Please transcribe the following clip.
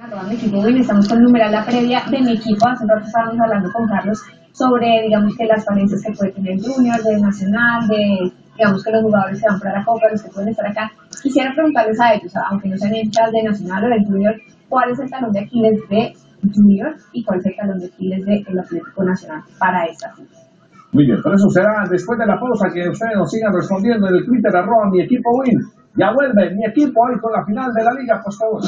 mi equipo Win, estamos con numeral la previa de mi equipo. Hace un rato estábamos hablando con Carlos sobre, digamos, que las falencias que puede tener Junior, de Nacional, de, digamos, que los jugadores se van para la Copa, los que pueden estar acá. Quisiera preguntarles a ellos, aunque no sean hinchas de Nacional o de Junior, ¿cuál es el talón de Aquiles de Junior y cuál es el talón de Aquiles del Atlético Nacional para esta? Muy bien, pero eso será después de la pausa que ustedes nos sigan respondiendo en el Twitter arroba mi equipo win. Ya vuelve mi equipo hoy con la final de la liga, favor.